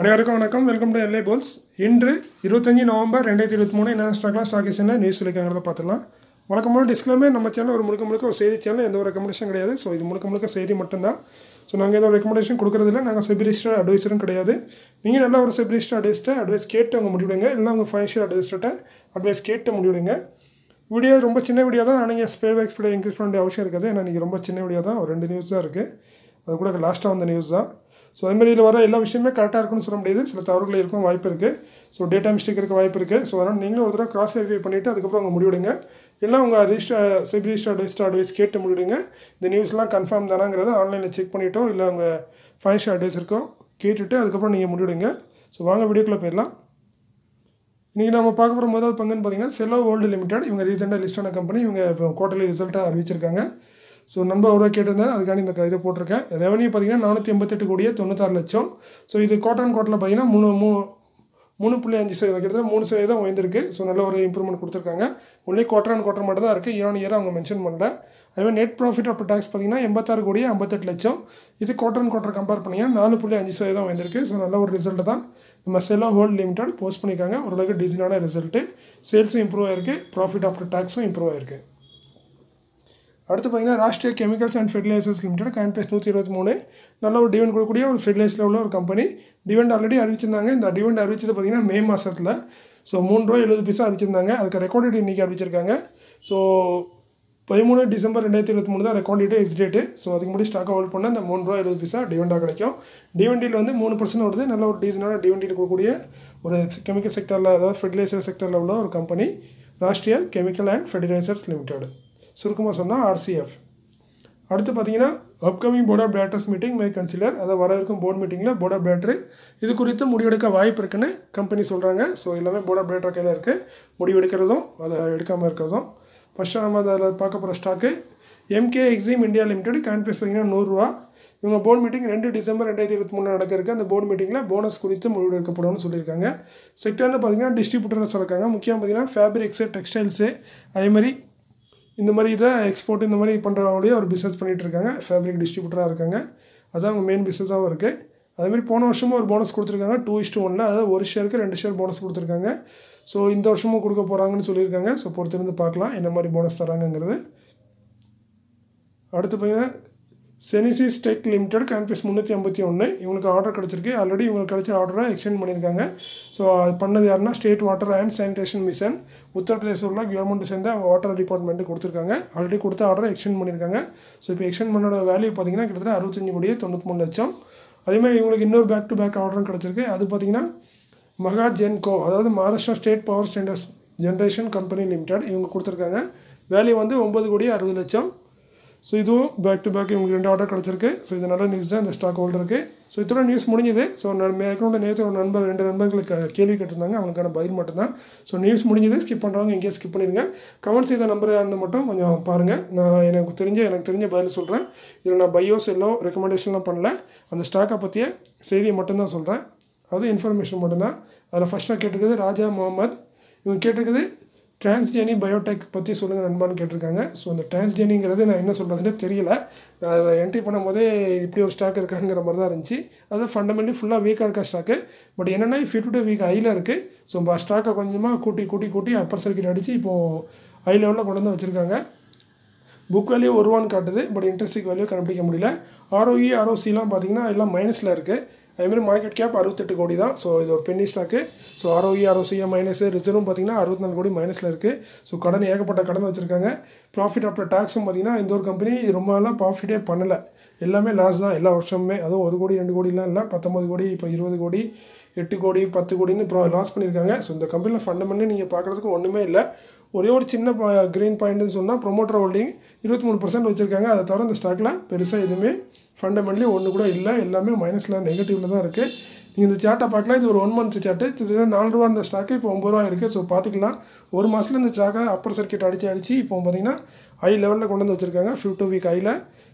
அனைவருக்கும் வணக்கம். Welcome to எல்ஏ poles இன்று இருபத்தஞ்சி நவம்பர் ரெண்டாயிரத்தி இருபத்தி மூணு என்னென்ன ஸ்டாக்லாம் ஸ்டாக் என்ன நியூஸ் சொல்லியிருக்காங்கிறத பார்த்துலாம் வழக்கமான டிஸ்கிளமே நம்ம சேனல் ஒரு முழுக்க முழுக்க ஒரு செய்தி சேனல் எந்த ஒரு ரெக்கமெண்டேஷன் கிடையாது. ஸோ இது முழுக்க முழுக்க செய்தி மட்டும்தான். ஸோ நாங்கள் எந்த ஒரு ரெக்கமெண்டேஷன் கொடுக்குறதில்ல நாங்கள் செபிரிஸ்டர் அட்வைஸரும் கிடையாது. நீங்கள் நல்ல ஒரு செபிரிஸ்டர் அட்வைஸ்ட்டை அட்வைஸ் கேட்டு அவங்க முடிவிடுங்க. இல்லை உங்கள் ஃபைனான்ஷியல் அட்வைஸ்ட்டை அட்வைஸ் கேட்டு முடிவிடுங்க. வீடியோ ரொம்ப சின்ன வீடியோ தான். நீங்கள் ஸ்பேர் பேக் ஸ்பீடை இன்க்ரீஸ் பண்ண வேண்டிய அவசியம் இருக்காது. ஏன்னா நீங்கள் ரொம்ப சின்ன வீடியோ தான். ஒரு ரெண்டு நியூஸ் தான் இருக்குது அது கூட லாஸ்ட்டாக வந்த நியூஸ் தான். ஸோ அதுமாதிரி இதில் வர எல்லா விஷயமே கரெக்டாக இருக்குன்னு சொல்ல முடியாது. சில தவறுகள் இருக்கும் வாய்ப்பு இருக்குது ஸோ டேட்டா மிஸ்டேக் இருக்க வாய்ப்பு இருக்குது ஸோ அதனால் நீங்களும் ஒரு தடவை கிராஸ் வெரிஃபை பண்ணிவிட்டு அதுக்கப்புறம் உங்கள் முடிவிடுங்க இல்லை உங்கள் register SEBI register adviser advice கேட்டு முடிவிடுங்க இந்த நியூஸ்லாம் கன்ஃபார்ம் தானாங்கிறத ஆன்லைனில் செக் பண்ணிவிட்டோ இல்லை உங்கள் ஃபைனான்ஷியல் அட்வைஸருக்கோ கேட்டுவிட்டு அதுக்கப்புறம் நீங்கள் முடிவிடுங்க ஸோ வாங்க வீடியோக்குள்ளே போயிடலாம். இன்றைக்கி நம்ம பார்க்க போகிற முதல் பங்குன்னு பார்த்தீங்கன்னா செலோ வேர்ல்டு லிமிடெட் இவங்க ரீசெண்டாக லிஸ்டான கம்பெனி இவங்க இப்போ குவார்டர்லி ரிசல்ட்டாக அறிவிச்சிருக்காங்க. ஸோ நண்பர் ஒரு கேட்டிருந்தேன் அதுக்காண்டி இந்த இதை போட்டிருக்கேன். ரெவன்யூ பார்த்தீங்கன்னா நானூற்றி எண்பத்தெட்டு கோடியே தொண்ணூத்தாறு லட்சம். ஸோ இது குவார்டர் கோட்டில் பார்த்தீங்கன்னா மூணு மூ மூணு புள்ளி அஞ்சு சதவீதம் கிட்டத்தட்ட மூணு சதவீதம் உயர்ந்திருக்கு. ஸோ நல்ல ஒரு இம்ப்ரூவ்மெண்ட் கொடுத்துருக்காங்க. ஒன்லி குவார்டர் அண்ட் குவார்டர் மட்டும் தான் இருக்குது இயர் ஆன் இயர் அவங்க மென்ஷன் பண்ணல. அதுவே நெட் ப்ராஃபிட் ஆஃப்டர் டேக்ஸ் பார்த்தீங்கன்னா எண்பத்தாறு கோடி ஐம்பத்தெட்டு லட்சம். இது குவார்டர் அண்ட் குவார்டர் கம்பேர் பண்ணிங்கன்னா நாலு புள்ளி அஞ்சு சதவீதம் வந்திருக்கு ஸோ நல்ல ஒரு ரிசல்ட் தான். நம்ம செலோ ஹோல்ட் லிமிடெட் போஸ்ட் பண்ணியிருக்காங்க. ஓரளவுக்கு டிசைனான ரிசல்ட்டு சேல்ஸும் இம்ப்ரூவ் ஆயிருக்கு. ப்ராஃபிட் ஆஃப்டர் டேக்ஸும் இம்ப்ரூவ் ஆயிருக்கு. அடுத்து பார்த்தீங்கன்னா Rashtriya chemicals and fertilizers limited கான்பேஸ் நூற்றி இருபத்தி மூணு. நல்ல ஒரு டிவெண்ட் கொடுக்கக்கூடிய ஒரு ஃபெர்டிலைசரில் உள்ள ஒரு கம்பெனி டிவெண்ட் ஆல்ரெடி அறிவிச்சிருந்தாங்க. இந்த டிவெண்ட் அறிவிச்சது பார்த்தீங்கன்னா மே மாதத்தில் ஸோ மூணு ரூபா எழுபது பைசா அறிவிச்சிருந்தாங்க. அதுக்கு ரெக்கார்டு இன்றைக்கி அறிவிச்சிருக்காங்க. ஸோ பதிமூணு டிசம்பர் ரெண்டாயிரத்தி இருபத்தி மூணு தான் ரெக்கார்டு எக்ஸ் டேட்டு ஸோ அதுக்கு முன்னாடி ஸ்டாக் ஹோல்ட் பண்ணால் அந்த மூணு ரூபா எழுபது பைசா டிவெண்டாக கிடைக்கும். டிவெண்டியில் வந்து மூணு பர்சன்ட் வருது நல்ல ஒரு டீசனான டிவெண்டியில் கொடுக்கக்கூடிய ஒரு கெமிக்கல் செக்டரில் அதாவது ஃபெர்டிலைசர் செக்டரில் உள்ள ஒரு company Rashtriya chemical and fertilizers limited சுருக்கமாக சொன்னால் ஆர்சிஎஃப் அடுத்து பார்த்தீங்கன்னா upcoming board of directors meeting May concealer அதை வர இருக்கும் போர்ட் மீட்டிங்கில் போர்ட் ஆஃப் டேரக்டர் இது குறித்து முடிவெடுக்க வாய்ப்பு இருக்குன்னு கம்பெனி சொல்கிறாங்க ஸோ எல்லாமே போர்ட் ஆஃப் டேரக்டர் கையில் இருக்குது முடிவெடுக்கிறதும் அதை எடுக்காமல் இருக்கிறதும். ஃபஸ்ட்டு நம்ம அதில் பார்க்க போகிற stock MK Exim India limited கான்பேஸ் பார்த்தீங்கன்னா நூறுரூவா. இவங்க போர்டு மீட்டிங் ரெண்டு டிசம்பர் ரெண்டாயிரத்தி இருபத்தி மூணு நடக்க அந்த போர்டு மீட்டிங்கில் போனஸ் குறித்து முடிவெடுக்கப்படும்னு சொல்லியிருக்காங்க. செக்டரில் பார்த்தீங்கன்னா டிஸ்ட்ரிபியூட்டர்ஸ் இருக்காங்க முக்கியம் பார்த்தீங்கன்னா ஃபேப்ரிக்ஸு டெக்ஸ்டைல்ஸு அதேமாதிரி இந்த மாதிரி இதை எக்ஸ்போர்ட் இந்த மாதிரி பண்ணுறவங்களே ஒரு பிஸ்னஸ் பண்ணிகிட்டு இருக்காங்க. ஃபேப்ரிக் டிஸ்ட்ரிபியூட்டராக இருக்காங்க அதுதான் அவங்க மெயின் பிஸ்னஸாகவும் இருக்குது அதேமாதிரி போன வருஷமும் ஒரு போனஸ் கொடுத்துருக்காங்க. டூ இஸ்ட்டு ஒன்னில் அதாவது ஒரு ஷேருக்கு ரெண்டு ஷேர் போனஸ் கொடுத்துருக்காங்க. ஸோ இந்த வருஷமும் கொடுக்க போகிறாங்கன்னு சொல்லியிருக்காங்க. ஸோ பொறுத்திருந்து பார்க்கலாம் என்ன மாதிரி போனஸ் தராங்கங்கிறது. அடுத்து பார்த்தீங்கன்னா செனிசிஸ் டெக் லிமிடெட் கேன்பீஸ் முந்நூற்றி ஐம்பத்தி ஒன்று இவங்களுக்கு ஆர்டர் கிடச்சிருக்கு. ஆல்ரெடி இவங்களுக்கு கிடச்ச ஆர்டரை எக்ஸ்டெண்ட் பண்ணியிருக்காங்க. ஸோ அது பண்ணது யாருன்னா state water and sanitation mission Uttar Pradesh உள்ள கவர்மெண்ட் சேர்ந்த வாட்டர் டிபார்ட்மெண்ட்டு கொடுத்துருக்காங்க. ஆல்ரெடி கொடுத்த ஆர்டரை எக்ஸ்டெண்ட் பண்ணியிருக்காங்க. ஸோ இப்போ எக்ஸ்டெண்ட் பண்ணோட வேல்யூ பார்த்தீங்கன்னா கிட்டத்தட்ட அறுபத்தஞ்சு கோடியே தொண்ணூற்றி மூணு லட்சம். அதேமாதிரி இவங்களுக்கு இன்னொரு பேக் டு பேக் ஆர்டரும் கிடச்சிருக்கு. அது பார்த்தீங்கன்னா மகா ஜென்கோ அதாவது Maharashtra state power ஸ்டாண்டர்ஸ் generation company limited இவங்க கொடுத்துருக்காங்க. வேல்யூ வந்து ஒம்பது கோடி அறுபது லட்சம். ஸோ இதுவும் பேக் டு பேக் இவங்களுக்கு ரெண்டு ஆர்டர் கிடச்சிருக்கு. ஸோ இது நல்ல நியூஸ் தான். இந்த ஸ்டாக் ஹோல்டருக்கு ஸோ இத்தோட நியூஸ் முடிஞ்சது. ஸோ நான் மேற்கொண்ட நேற்று ஒரு நண்பர் ரெண்டு நண்பர்களுக்கு கேள்வி கேட்டிருந்தாங்க. அவங்களுக்கான பதில் மட்டும்தான். ஸோ நியூஸ் முடிஞ்சது. ஸ்கிப் பண்ணுறவங்க எங்கேயும் ஸ்கிப் பண்ணிடுங்க. கமெண்ட் செய்த நம்பர் இருந்தால் மட்டும் கொஞ்சம் பாருங்கள் நான் எனக்கு தெரிஞ்ச எனக்கு தெரிஞ்ச பதில் சொல்கிறேன் இதில் நான் பையோ செல்லோ ரெக்கமெண்டேஷன்லாம் பண்ணல. அந்த ஸ்டாக்கை பற்றிய செய்தியை மட்டும்தான் சொல்கிறேன் அது இன்ஃபர்மேஷன் மட்டும்தான். அதில் ஃபஸ்ட்டாக கேட்டிருக்குது ராஜா முகமது இவங்க கேட்டிருக்குது டிரான்ஸ்ஜெனி பயோடெக் பற்றி சொல்லுங்கள் நண்பான்னு கேட்டிருக்காங்க. ஸோ அந்த டிரான்ஸ்ஜெனிங்கிறது நான் என்ன சொல்கிறதுனே தெரியல. நான் அதை என்ட்ரி பண்ணும் போதே இப்படி ஒரு ஸ்டாக் இருக்காங்கிற மாதிரி தான் இருந்துச்சு. அது ஃபண்டமெண்டலி ஃபுல்லாக வீக்காக இருக்கா ஸ்டாக்கு பட் என்னென்னா ஃபிஃப்டி டூ வீக் ஹையில் இருக்குது ஸோ ஸ்டாக்கை கொஞ்சமாக கூட்டி கூட்டி கூட்டி அப்பர் சர்க்கிட் அடித்து இப்போது ஹை லெவலில் கொண்டு வந்து வச்சுருக்காங்க. புக் வேல்யூ ஒருவான்னு காட்டுது. பட் இன்ட்ரெஸ்டிக் வேல்யூ கண்டுபிடிக்க முடியல. ஆர்ஓஇ ஆர்ஓசிலாம் பார்த்தீங்கன்னா எல்லாம் மைனஸில் இருக்குது அதுமாதிரி மார்க்கெட் கேப் அறுபத்தெட்டு கோடி தான். ஸோ இது ஒரு penny stock so ROE ROCE minus ரிசர்வும் பார்த்தீங்கன்னா அறுபத்தி நாலு கோடி மைனஸில் இருக்குது ஸோ கடன் ஏகப்பட்ட கடன் வச்சுருக்காங்க. ப்ராஃபிட் ஆஃப்டர் டேக்ஸும் பார்த்திங்கன்னா இந்த ஒரு கம்பெனி ரொம்ப நாளாக ப்ராஃபிட்டே பண்ணலை. எல்லாமே லாஸ் தான். எல்லா வருஷமுமே. அதுவும் ஒரு கோடி ரெண்டு கோடிலாம் இல்லை. பத்தொம்பது கோடி இப்போ இருபது கோடி எட்டு கோடி பத்து கோடின்னு ப்ரா லாஸ் பண்ணியிருக்காங்க. ஸோ இந்த கம்பெனியில் ஃபண்டமெண்டலி நீங்கள் பார்க்குறதுக்கு ஒன்றுமே இல்லை. ஒரே ஒரு சின்ன க்ரீன் பாயிண்ட்னு சொன்னால் ப்ரொமோட்டர் ஹோல்டிங் இருபத்தி மூணு பர்சன்ட் வச்சுருக்காங்க. அதை தவிர இந்த ஸ்டாக்கில் பெருசாக எதுவுமே ஃபண்டமெண்டலி ஒன்று கூட இல்லை. எல்லாமே மைனஸில் நெகட்டிவில் தான் இருக்குது நீங்கள் இந்த சார்ட்டை பார்க்கலாம். இது ஒரு ஒன் மந்த் சார்ட்டு கிட்டத்தட்ட நாலு ரூபா இந்த ஸ்டாக்கு இப்போ ஒம்பது ரூபா இருக்குது ஸோ பார்த்துக்கலாம். ஒரு மாதத்தில் இந்த ஸ்டாக்கை அப்பர் சர்க்கியூட் அடித்து அடித்து இப்போ பார்த்தீங்கன்னா ஹை லெவலில் கொண்டு வந்து வச்சுருக்காங்க. ஃபிஃப்டி வீக் ஹையில்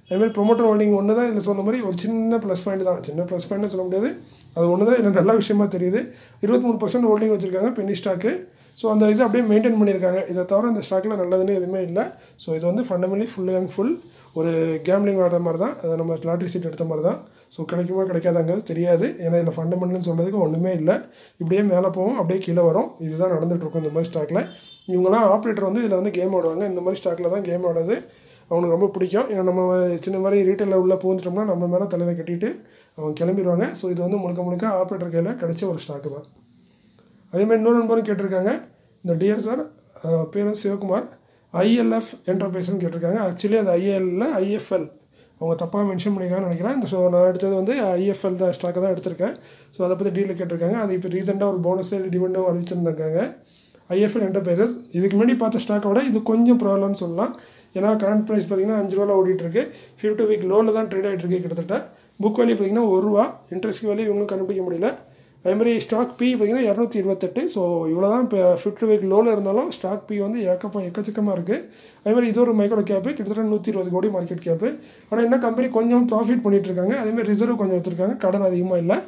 அதேமாதிரி ப்ரொமோட்டர் ஹோல்டிங் ஒன்று தான் இதில் சொன்ன மாதிரி ஒரு சின்ன ப்ளஸ் பாயிண்ட் தான். சின்ன ப்ளஸ் பாயிண்ட்னு சொல்ல முடியாது. அது ஒன்று தான் எனக்கு நல்ல விஷயமா தெரியுது. இருபத்தி மூணு பர்சன்ட் ஹோல்டிங் வச்சுருக்காங்க. பென்னி ஸ்டாக்கு ஸோ அந்த இது அப்படியே மெயின்டைன் பண்ணியிருக்காங்க. இதை தவிர இந்த ஸ்டாக்கில் நல்லதுன்னு எதுவுமே இல்லை. ஸோ இது வந்து ஃபண்டமெண்டலி ஃபுல் அண்ட் ஃபுல் ஒரு கேம்லிங் ஆடுற மாதிரி தான். அதை நம்ம லாட்ரி சீட் எடுத்த மாதிரி தான். ஸோ கிடைக்குமா கிடைக்காதாங்கிறது தெரியாது. ஏன்னா இதில் ஃபண்டமெண்டல்னு சொல்கிறதுக்கு ஒன்றுமே இல்லை. இப்படியே மேலே போவோம் அப்படியே கீழே வரும். இதுதான் நடந்துகிட்ருக்கும் இந்த மாதிரி ஸ்டாக்கில் இவங்களாம் ஆப்ரேட்டர் வந்து இதில் வந்து கேம் ஆடுவாங்க இந்த மாதிரி ஸ்டாக்கில் தான் கேம் ஆடுறது அவனுக்கு ரொம்ப பிடிக்கும். ஏன்னா நம்ம சின்ன மாதிரி ரீட்டைலில் உள்ளே பூந்துட்டோம்னா நம்ம மேலே தலையில் கட்டிட்டு அவங்க கிளம்பிடுவாங்க. ஸோ இது வந்து முழுக்க முழுக்க ஆப்ரேட்டர் கையில் கிடைச்ச ஒரு ஸ்டாக்கு தான். அதேமாதிரி இன்னொரு நண்பரும் கேட்டிருக்காங்க. இந்த டியர் சார் பேரும் சிவகுமார். ஐஎல்எஃப் என்டர்பிரைஸ்னு கேட்டிருக்காங்க. ஆக்சுவலி அது ஐஎல்ல ஐஎஃப்எல் அவங்க தப்பாக மென்ஷன் பண்ணியிருக்காங்கன்னு நினைக்கிறேன். ஸோ நான் எடுத்தது வந்து ஐஎஃப்எல் தான் ஸ்டாக்கை தான் எடுத்திருக்கேன். ஸோ அதை பற்றி டீலில் கேட்டிருக்காங்க. அது இப்போ ரீசெண்டாக ஒரு போனஸே டிவிண்டும் அறிவிச்சிருந்தாங்க ஐஎஃப்எல் என்டர்பிரைசஸ் இதுக்கு முன்னாடி பார்த்த ஸ்டாக்கை விட இது கொஞ்சம் ப்ராப்ளம்னு சொல்லலாம். ஏன்னா கரண்ட் ப்ரைஸ் பார்த்தீங்கன்னா அஞ்சு ரூபா ஓடிட்டுருக்கு. ஃபிஃப்டி வீக் லோவில் தான் ட்ரேட் ஆகிட்டு இருக்கு கிட்டத்தட்ட. புக் வேல்யூ பார்த்தீங்கன்னா ஒரு ரூபா. இன்ட்ரெஸ்ட் வேல்யூ இவங்களும் கண்டுபிடிக்க முடியல. அதேமாதிரி ஸ்டாக் பி பார்த்தீங்கன்னா இரநூத்தி இருபத்தெட்டு. ஸோ இவ்வளோ தான் இப்போ ஃபிஃப்டி வீக் லோவில் இருந்தாலும் ஸ்டாக் பி வந்து ஏக்கப்பம் எக்கச்சக்கமாக இருக்குது அதேமாதிரி இது ஒரு மைக்ரோ கேப்பு கிட்டத்தட்ட நூற்றி இருபது கோடி மார்க்கெட் கேப்பு ஆனால் என்ன கம்பெனி கொஞ்சம் ப்ராஃபிட் பண்ணிகிட்டு இருக்காங்க. அதேமாதிரி ரிசர்வ் கொஞ்சம் வச்சுருக்காங்க. கடன் அதிகமாக இல்லை.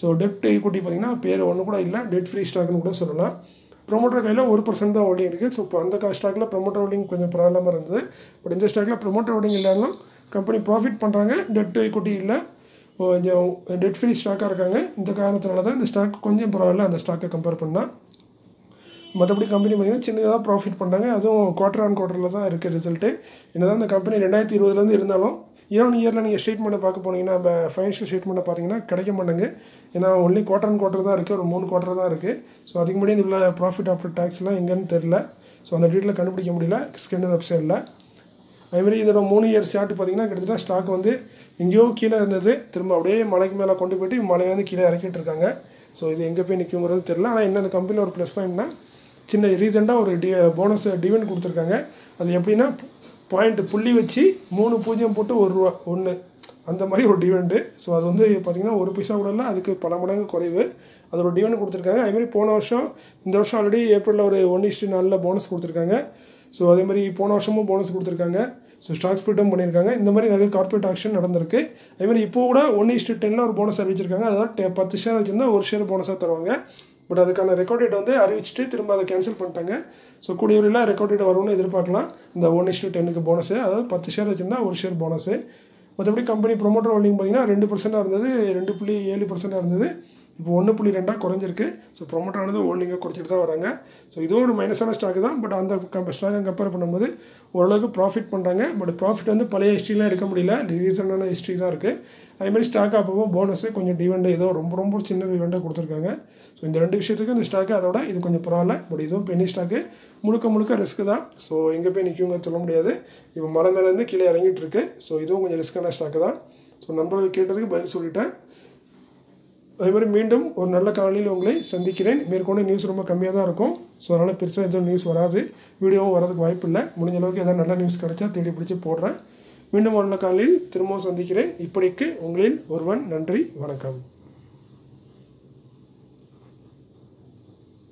ஸோ டெப்ட் ஈக்குட்டி பார்த்திங்கன்னா பேர் ஒன்று கூட இல்லை. டெட் ஃப்ரீ ஸ்டாக்னு கூட சொல்லலாம். ப்ரொமோட்டர் கையில் ஒரு பர்சன்ட் தான் ஹோல்டிங் இருக்குது ஸோ இப்போ அந்த ஸ்டாக்கில் ப்ரொமோட்டர் ஹோல்டிங் கொஞ்சம் ப்ராப்ளமாக இருந்தது. பட் இந்த ஸ்டாக்கில் ப்ரொமோட்டர் ஹோல்டிங் இல்லைனாலும் கம்பெனி ப்ராஃபிட் பண்ணுறாங்க டெட் ஈக்குட்டி இல்லை. கொஞ்சம் டெட் ஃப்ரீ ஸ்டாக்காக இருக்காங்க. இந்த காரணத்தினால தான் இந்த ஸ்டாக் கொஞ்சம் பரவாயில்ல அந்த ஸ்டாக்கை கம்பேர் பண்ணால் மற்றபடி கம்பெனி பார்த்திங்கன்னா சின்னதாக ப்ராஃபிட் பண்ணுறாங்க அதுவும் குவார்டர் ஆன் குவார்ட்டரில் தான் இருக்குது ரிசல்ட்டு என்ன தான் இந்த கம்பெனி ரெண்டாயிரத்தி இருபதுலேருந்து இருந்தாலும் இயர் ஒன் இயரில் நீங்கள் ஸ்டேட்மெண்ட்டை பார்க்க போனீங்கன்னா நம்ம ஃபைனான்ஷியல் ஸ்டேட்மெண்ட்டை பார்த்தீங்கன்னா கிடைக்க மாட்டேங்க ஏன்னா ஒன்லி குவார்டர் அண்ட் குவார்டர் தான் இருக்குது ஒரு மூணு குவார்டர் தான் இருக்குது ஸோ அதுக்கு முன்னாடி இவ்வளோ ப்ராஃபிட் ஆஃப்டர் டேக்ஸ்லாம் எங்கேன்னு தெரில ஸோ அந்த டீட்டில் கண்டுபிடிக்க முடியல. ஸ்கேனர் வெப்சைட்டில் அதேமாதிரி இதோட மூணு இயர் ஷார்ட் பார்த்தீங்கன்னா கிட்டத்தட்ட ஸ்டாக் வந்து எங்கேயோ கீழே இருந்தது. திரும்ப அப்படியே மலைக்கு மேலே கொண்டு போயிட்டு மலையிலேருந்து கீழே இறக்கிட்டு இருக்காங்க. ஸோ இது எங்கே போய் நிற்குங்கிறது தெரில ஆனால் என்ன அந்த கம்பெனியில் ஒரு ப்ளஸ் பாயிண்ட்னா சின்ன ரீசெண்டாக ஒரு டி போனஸ் டிவெண்ட் கொடுத்துருக்காங்க. அது எப்படின்னா பாயிண்ட் புள்ளி வச்சு மூணு பூஜ்ஜியம் போட்டு ஒரு ரூபா ஒன்று அந்த மாதிரி ஒரு டிவெண்ட்டு ஸோ அது வந்து பார்த்திங்கன்னா ஒரு பைசா கூட இல்லை அதுக்கு பல மடங்கு குறைவு. அதோட டிவெண்ட் கொடுத்துருக்காங்க. அதுமாதிரி போன வருஷம் இந்த வருஷம் ஆல்ரெடி ஏப்ரலில் ஒரு ஒன் இஸ்டி நாலில் போனஸ் கொடுத்துருக்காங்க. ஸோ அதே மாதிரி போன வருஷமும் போனஸ் கொடுத்துருக்காங்க. ஸோ ஸ்டாக் ஸ்பிளிட்டும் பண்ணியிருக்காங்க. இந்த மாதிரி நிறைய கார்பரேட் ஆக்ஷன் நடந்திருக்கு. அதேமாதிரி இப்போ கூட ஒன் இஸ்ட்டு டெனில் ஒரு போனஸ் அறிவிச்சிருக்காங்க. அதாவது பத்து ஷேர் வச்சுருந்தா ஒரு ஷேர் போனஸாக தருவாங்க. பட் அதுக்கான ரெக்கார்டேட் வந்து அறிவிச்சிட்டு திரும்ப அதை கேன்சல் பண்ணிட்டாங்க. ஸோ கூடிய வரையில் வரும்னு எதிர்பார்க்கலாம். இந்த ஒன் இஸ்ட்டு டென்னுக்கு போனஸு அதாவது பத்து ஷேர் வச்சுருந்தா ஒரு ஷேர் போனஸு மற்றபடி கம்பெனி ப்ரொமோட்டர் ஹோல்டிங் பார்த்தீங்கன்னா ரெண்டு பர்சன்டாக இருந்தது ரெண்டு புள்ளி ஏழு பர்சன்டாக இருந்தது. இப்போ ஒன்று புள்ளி ரெண்டாக குறைஞ்சிருக்கு. ஸோ ப்ரொமோட்டர் ஆனது ஹோல்டிங்கை குறைச்சிட்டு தான் வராங்க. ஸோ இதுவும் ஒரு மைனஸான ஸ்டாக் தான். பட் அந்த கம்ப ஸ்டாக்கை கம்பேர் பண்ணும்போது ஓரளவுக்கு ப்ராஃபிட் பண்ணுறாங்க பட் ப்ராஃபிட் வந்து பழைய ஹிஸ்ட்ரிலாம் எடுக்க முடியல. ரீசனான ஹிஸ்ட்ரி தான் இருக்குது அதேமாதிரி ஸ்டாக் அப்போ போனஸு கொஞ்சம் டிவெண்டு ஏதோ ரொம்ப ரொம்ப சின்ன டிவெண்டாக கொடுத்துருக்காங்க. ஸோ இந்த ரெண்டு விஷயத்துக்கும் இந்த ஸ்டாக்கு அதோட இது கொஞ்சம் பரவாயில்ல. பட் இதுவும் பெனி ஸ்டாக்கு முழுக்க முழுக்க ரிஸ்க்கு தான். ஸோ எங்கே போய் நிற்குங்க சொல்ல முடியாது. இப்போ மலை மேலேருந்து கீழே இறங்கிட்டு இருக்கு. ஸோ இதுவும் கொஞ்சம் ரிஸ்க்கான ஸ்டாக்கு தான். ஸோ நண்பர்கள் கேட்டதுக்கு பதில் சொல்லிட்டேன். அதே மாதிரி மீண்டும் ஒரு நல்ல காலையில் உங்களை சந்திக்கிறேன். மேற்கொண்டு நியூஸ் ரொம்ப கம்மியாக தான் இருக்கும். ஸோ அதனால் பெருசாக எதுவும் நியூஸ் வராது. வீடியோவும் வரதுக்கு வாய்ப்பு இல்லை. முடிஞ்ச அளவுக்கு எதாவது நல்ல நியூஸ் கிடைச்சா தேடி பிடிச்சி போடுறேன். மீண்டும் ஒரு நல்ல காலையில் திரும்பவும் சந்திக்கிறேன். இப்படிக்கு உங்களில் ஒருவன் நன்றி வணக்கம்.